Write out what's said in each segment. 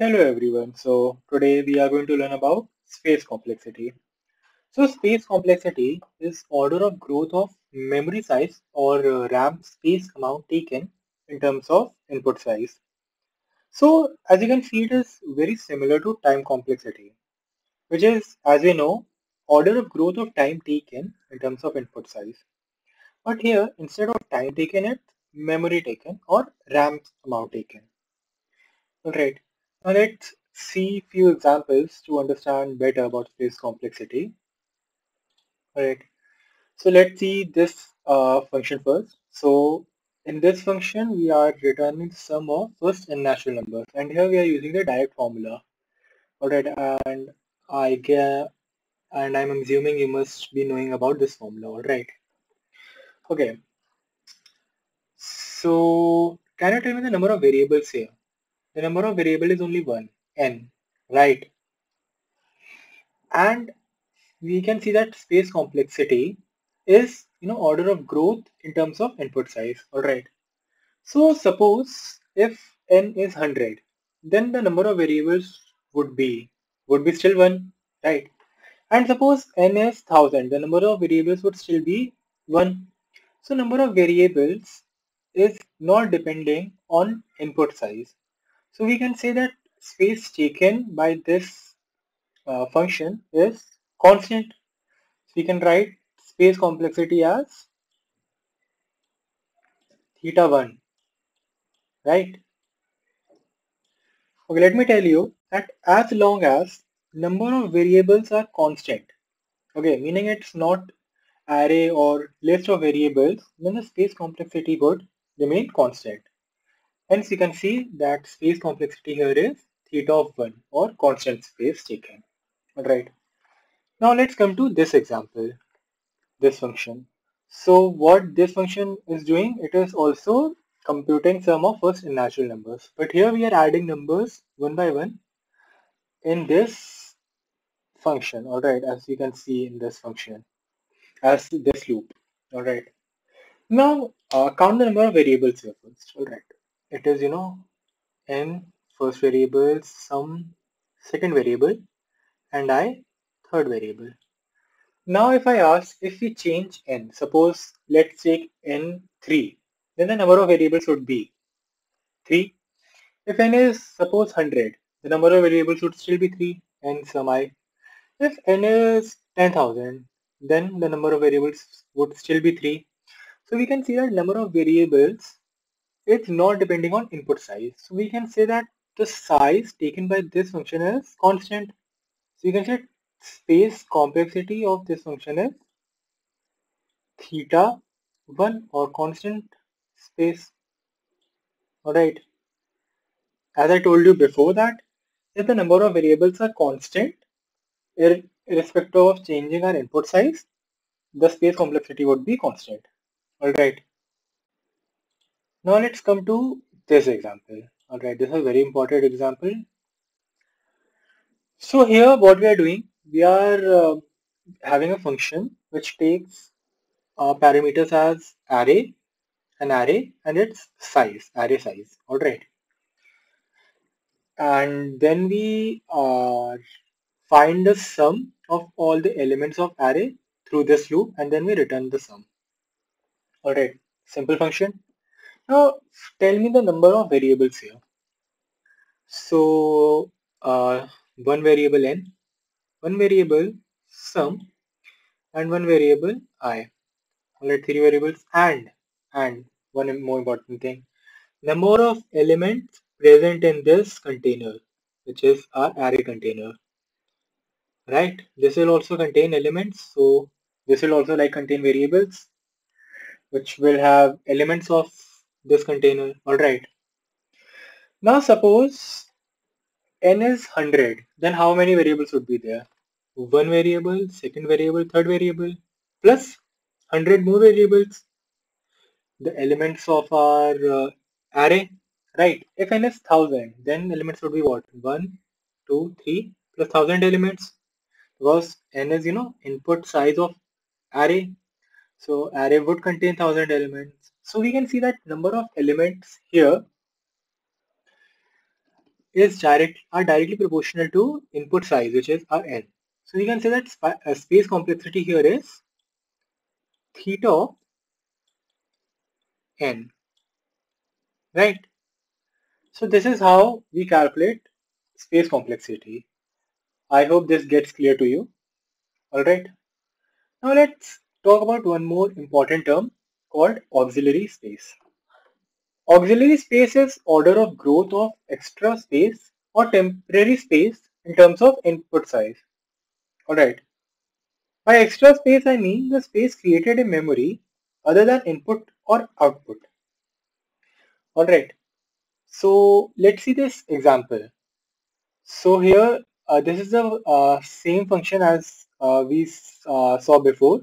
Hello everyone. So today we are going to learn about space complexity. So space complexity is order of growth of memory size or uh, RAM space amount taken in terms of input size. So as you can see it is very similar to time complexity which is as we know order of growth of time taken in terms of input size. But here instead of time taken it's memory taken or RAM amount taken. Alright. Now let's see few examples to understand better about space complexity. Alright, so let's see this uh, function first. So in this function, we are returning the sum of first and natural numbers, and here we are using the direct formula. Alright, and I get, and I'm assuming you must be knowing about this formula. Alright. Okay. So can you tell me the number of variables here? The number of variable is only one, n, right? And we can see that space complexity is, you know, order of growth in terms of input size, all right? So suppose if n is 100, then the number of variables would be, would be still one, right? And suppose n is 1000, the number of variables would still be 1. So number of variables is not depending on input size. So we can say that space taken by this uh, function is constant. So we can write space complexity as theta 1, right? Okay, let me tell you that as long as number of variables are constant, okay, meaning it's not array or list of variables, then the space complexity would remain constant. Hence, you can see that space complexity here is theta of 1 or constant space taken. Alright. Now let's come to this example, this function. So what this function is doing, it is also computing sum of first and natural numbers. But here we are adding numbers one by one in this function, alright, as you can see in this function, as this loop, alright. Now uh, count the number of variables here first, alright it is you know n first variable sum second variable and i third variable. Now if i ask if we change n suppose let's take n 3 then the number of variables would be 3 if n is suppose 100 the number of variables would still be 3 n sum i. If n is 10000 then the number of variables would still be 3 so we can see that number of variables it's not depending on input size. So we can say that the size taken by this function is constant. So you can say space complexity of this function is theta 1 or constant space. Alright. As I told you before that, if the number of variables are constant, irrespective of changing our input size, the space complexity would be constant. Alright. Now let's come to this example. Alright, this is a very important example. So here what we are doing, we are uh, having a function which takes uh, parameters as array, an array and its size, array size. Alright. And then we uh, find the sum of all the elements of array through this loop and then we return the sum. Alright, simple function. Now, tell me the number of variables here. So, uh, one variable n, one variable sum, and one variable i. Let three variables and and one more important thing, number of elements present in this container, which is our array container. Right? This will also contain elements. So this will also like contain variables, which will have elements of this container. Alright. Now suppose n is 100 then how many variables would be there? One variable second variable third variable plus 100 more variables. The elements of our uh, array right? If n is 1000 then elements would be what? 1 2 3 plus 1000 elements. Because n is you know input size of array. So array would contain 1000 elements. So we can see that number of elements here is direct are directly proportional to input size, which is our n. So we can say that uh, space complexity here is theta n, right? So this is how we calculate space complexity. I hope this gets clear to you. Alright. Now let's talk about one more important term called auxiliary space. Auxiliary space is order of growth of extra space or temporary space in terms of input size. Alright. By extra space I mean the space created in memory other than input or output. Alright. So let's see this example. So here uh, this is the uh, same function as uh, we uh, saw before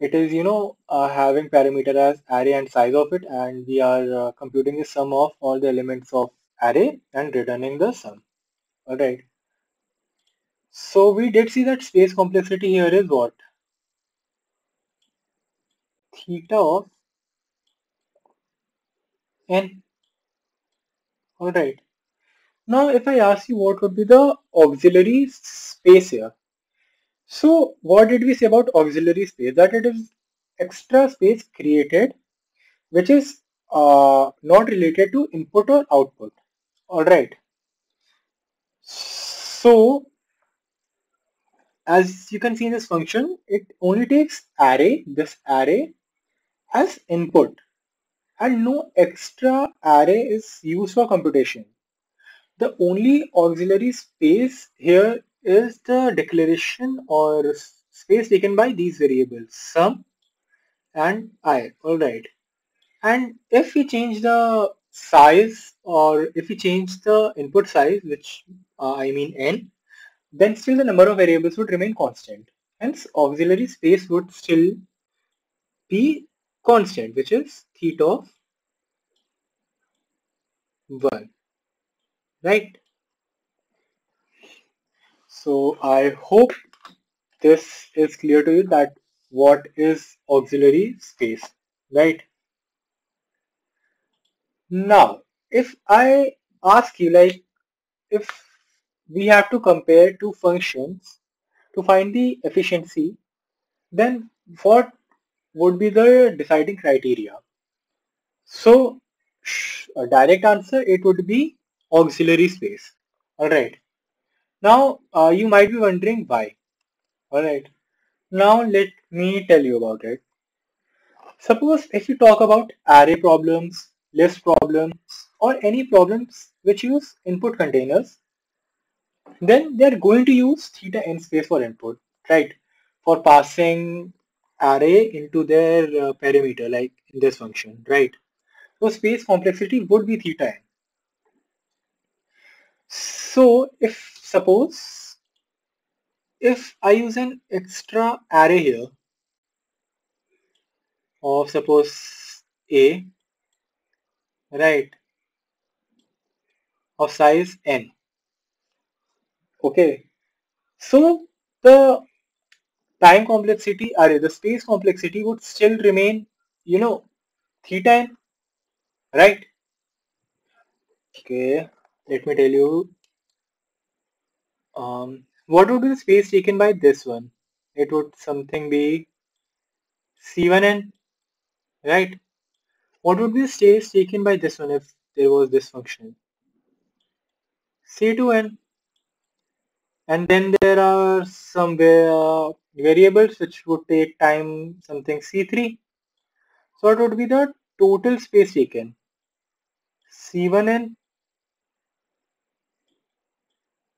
it is you know uh, having parameter as array and size of it and we are uh, computing the sum of all the elements of array and returning the sum. All right so we did see that space complexity here is what? Theta of n. All right now if i ask you what would be the auxiliary space here so what did we say about auxiliary space? That it is extra space created which is uh, not related to input or output. Alright. So as you can see in this function, it only takes array, this array as input and no extra array is used for computation. The only auxiliary space here is the declaration or space taken by these variables sum and i all right and if we change the size or if we change the input size which uh, i mean n then still the number of variables would remain constant. Hence auxiliary space would still be constant which is theta of 1 right so I hope this is clear to you that what is auxiliary space, right? Now, if I ask you like, if we have to compare two functions to find the efficiency, then what would be the deciding criteria? So, a direct answer, it would be auxiliary space. Alright. Now, uh, you might be wondering why. Alright. Now, let me tell you about it. Suppose if you talk about array problems, list problems, or any problems which use input containers, then they are going to use theta n space for input, right? For passing array into their uh, parameter, like in this function, right? So space complexity would be theta n. So if suppose if I use an extra array here of suppose A right of size n okay. So the time complexity array the space complexity would still remain you know theta n right? Okay let me tell you um, what would be the space taken by this one? It would something be C1n, right? What would be the space taken by this one if there was this function? C2n. And then there are some uh, variables which would take time something C3. So what would be the total space taken? C1n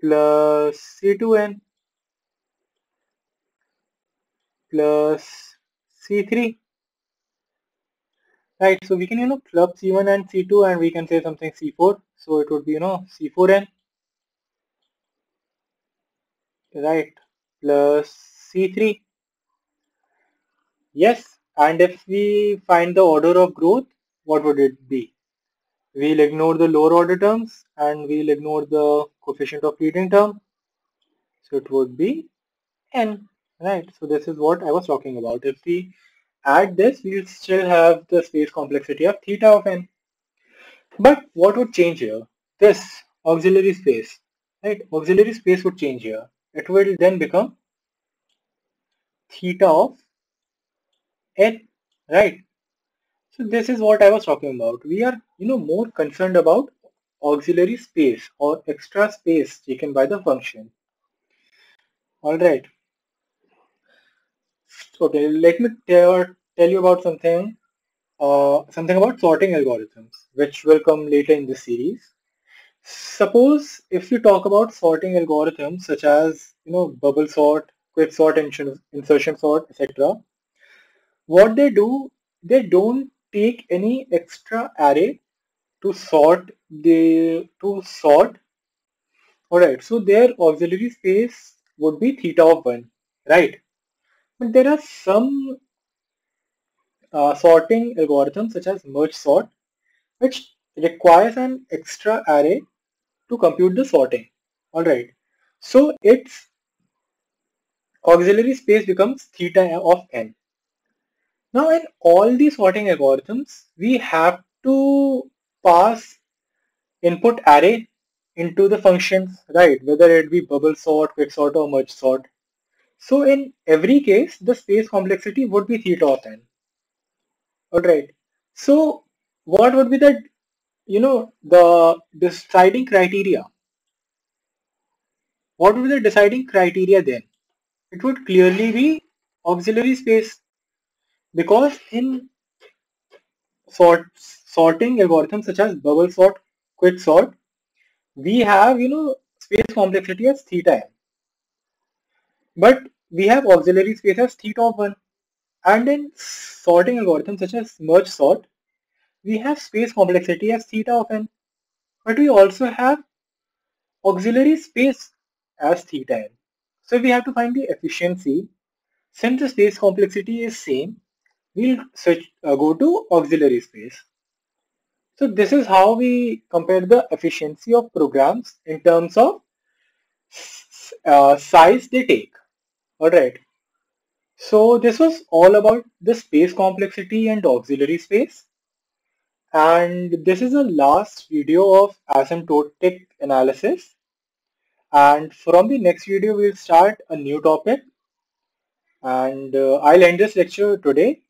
plus C2n plus C3 right so we can you know club C1 and C2 and we can say something C4 so it would be you know C4n right plus C3 yes and if we find the order of growth what would it be we'll ignore the lower order terms and we'll ignore the coefficient of leading term so it would be n right so this is what I was talking about if we add this we'll still have the space complexity of theta of n but what would change here this auxiliary space, right? Auxiliary space would change here. It will then become theta of n, right? So this is what I was talking about. We are, you know, more concerned about auxiliary space or extra space taken by the function. All right. Okay, let me tell, tell you about something, uh, something about sorting algorithms, which will come later in this series. Suppose if you talk about sorting algorithms such as, you know, bubble sort, quick sort, insertion sort, etc. What they do, they don't take any extra array to sort the to sort. Alright, so their auxiliary space would be theta of 1, right? But there are some uh, sorting algorithms such as merge sort which requires an extra array to compute the sorting. Alright, so its auxiliary space becomes theta of n. Now in all these sorting algorithms, we have to pass input array into the functions, right? Whether it be bubble sort, quick sort or merge sort. So in every case, the space complexity would be theta of n. Alright. So what would be the, you know, the deciding criteria? What would be the deciding criteria then? It would clearly be auxiliary space because in sort sorting algorithms such as bubble sort, quick sort, we have, you know, space complexity as theta n. But we have auxiliary space as theta of 1. And in sorting algorithms such as merge sort, we have space complexity as theta of n. But we also have auxiliary space as theta n. So we have to find the efficiency. Since the space complexity is same, we'll switch uh, go to auxiliary space. So this is how we compare the efficiency of programs in terms of uh, size they take. Alright. So this was all about the space complexity and auxiliary space. And this is the last video of asymptotic analysis. And from the next video, we'll start a new topic. And uh, I'll end this lecture today